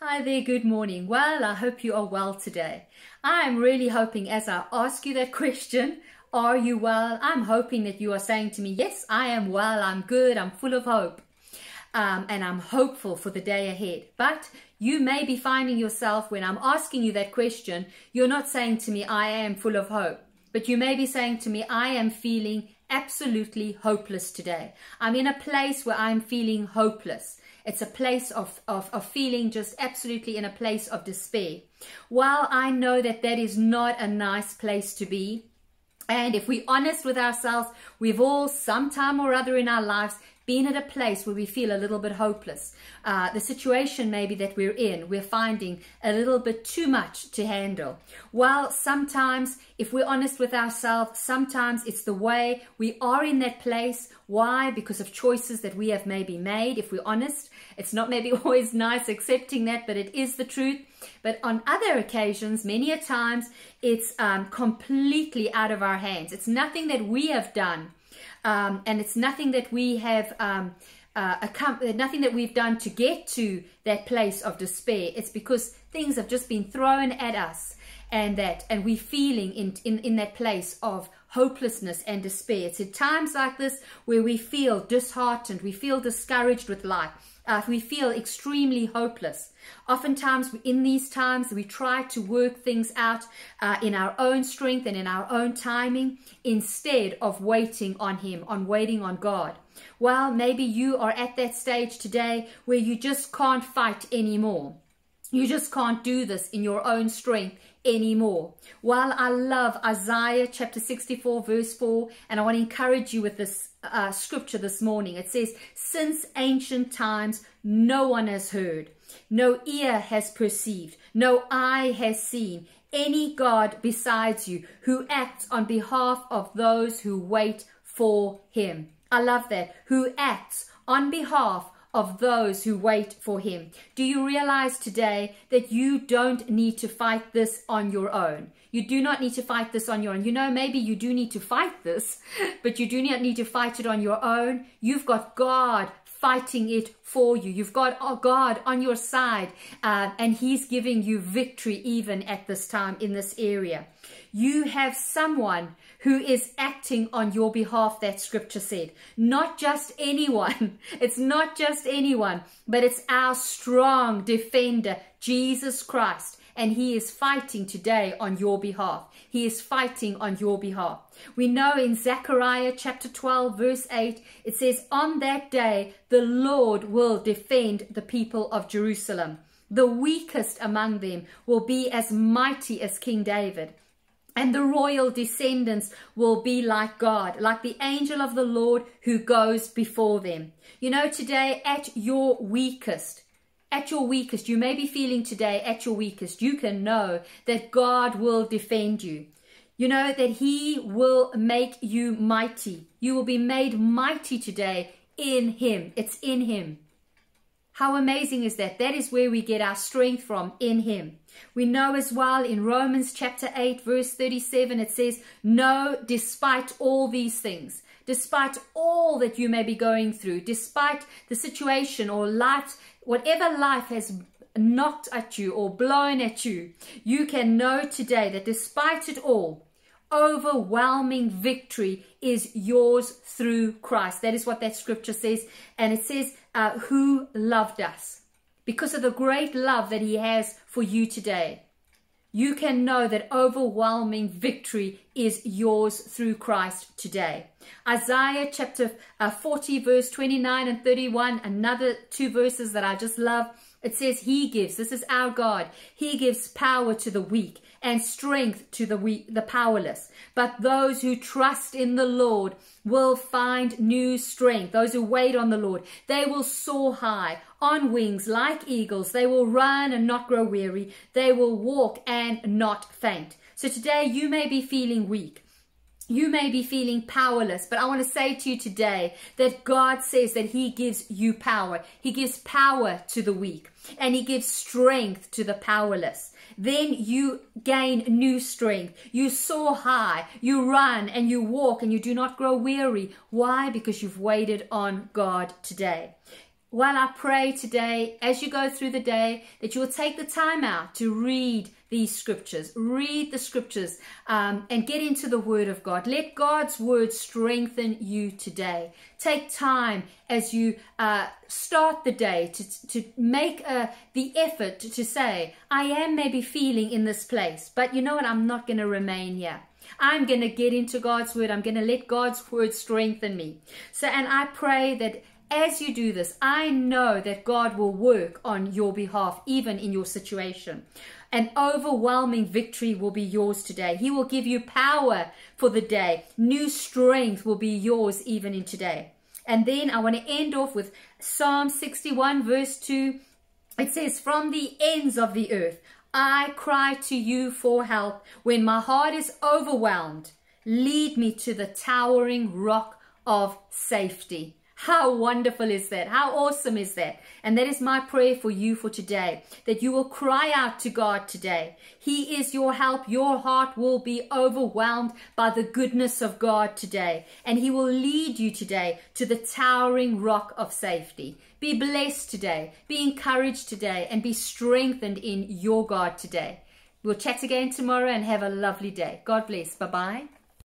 Hi there, good morning. Well, I hope you are well today. I'm really hoping as I ask you that question, are you well? I'm hoping that you are saying to me, yes, I am well, I'm good, I'm full of hope. Um, and I'm hopeful for the day ahead. But you may be finding yourself when I'm asking you that question, you're not saying to me, I am full of hope. But you may be saying to me, I am feeling absolutely hopeless today. I'm in a place where I'm feeling hopeless. It's a place of, of, of feeling just absolutely in a place of despair. While I know that that is not a nice place to be, and if we're honest with ourselves, we've all sometime or other in our lives been at a place where we feel a little bit hopeless. Uh, the situation maybe that we're in, we're finding a little bit too much to handle. Well, sometimes, if we're honest with ourselves, sometimes it's the way we are in that place. Why? Because of choices that we have maybe made. If we're honest, it's not maybe always nice accepting that, but it is the truth. But on other occasions, many a times, it's um, completely out of our hands. It's nothing that we have done um, and it's nothing that we have um, uh, nothing that we've done to get to that place of despair. It's because things have just been thrown at us and that and we're feeling in, in, in that place of hopelessness and despair. It's at times like this where we feel disheartened, we feel discouraged with life, uh, we feel extremely hopeless. Oftentimes, in these times, we try to work things out uh, in our own strength and in our own timing instead of waiting on Him, on waiting on God. Well, maybe you are at that stage today where you just can't fight anymore. You just can't do this in your own strength anymore. While I love Isaiah chapter 64 verse 4 and I want to encourage you with this uh, scripture this morning. It says, since ancient times no one has heard, no ear has perceived, no eye has seen any God besides you who acts on behalf of those who wait for him. I love that. Who acts on behalf of those who wait for him. Do you realize today that you don't need to fight this on your own? You do not need to fight this on your own. You know, maybe you do need to fight this, but you do not need to fight it on your own. You've got God fighting it for you. You've got oh, God on your side, uh, and He's giving you victory even at this time in this area. You have someone who is acting on your behalf, that scripture said. Not just anyone. It's not just anyone, but it's our strong defender, Jesus Christ and he is fighting today on your behalf. He is fighting on your behalf. We know in Zechariah chapter 12 verse 8, it says, On that day the Lord will defend the people of Jerusalem. The weakest among them will be as mighty as King David. And the royal descendants will be like God, like the angel of the Lord who goes before them. You know, today at your weakest, at your weakest, you may be feeling today at your weakest, you can know that God will defend you. You know that He will make you mighty. You will be made mighty today in Him. It's in Him. How amazing is that? That is where we get our strength from, in Him. We know as well in Romans chapter 8, verse 37, it says, No, despite all these things, despite all that you may be going through, despite the situation or life whatever life has knocked at you or blown at you, you can know today that despite it all, overwhelming victory is yours through Christ. That is what that scripture says. And it says, uh, who loved us because of the great love that he has for you today. You can know that overwhelming victory is yours through Christ today. Isaiah chapter uh, 40 verse 29 and 31, another two verses that I just love. It says he gives, this is our God, he gives power to the weak and strength to the weak, the powerless. But those who trust in the Lord will find new strength. Those who wait on the Lord, they will soar high on wings like eagles. They will run and not grow weary. They will walk and not faint. So today you may be feeling weak. You may be feeling powerless, but I want to say to you today that God says that He gives you power. He gives power to the weak and He gives strength to the powerless. Then you gain new strength. You soar high, you run and you walk and you do not grow weary. Why? Because you've waited on God today. Well, I pray today, as you go through the day, that you will take the time out to read these scriptures, read the scriptures, um, and get into the Word of God. Let God's Word strengthen you today. Take time as you uh, start the day to, to make uh, the effort to say, I am maybe feeling in this place, but you know what? I'm not going to remain here. I'm going to get into God's word. I'm going to let God's word strengthen me. So, and I pray that as you do this, I know that God will work on your behalf, even in your situation. An overwhelming victory will be yours today. He will give you power for the day. New strength will be yours even in today. And then I want to end off with Psalm 61, verse 2. It says, From the ends of the earth, I cry to you for help. When my heart is overwhelmed, lead me to the towering rock of safety. How wonderful is that? How awesome is that? And that is my prayer for you for today, that you will cry out to God today. He is your help. Your heart will be overwhelmed by the goodness of God today, and He will lead you today to the towering rock of safety. Be blessed today, be encouraged today, and be strengthened in your God today. We'll chat again tomorrow and have a lovely day. God bless. Bye bye.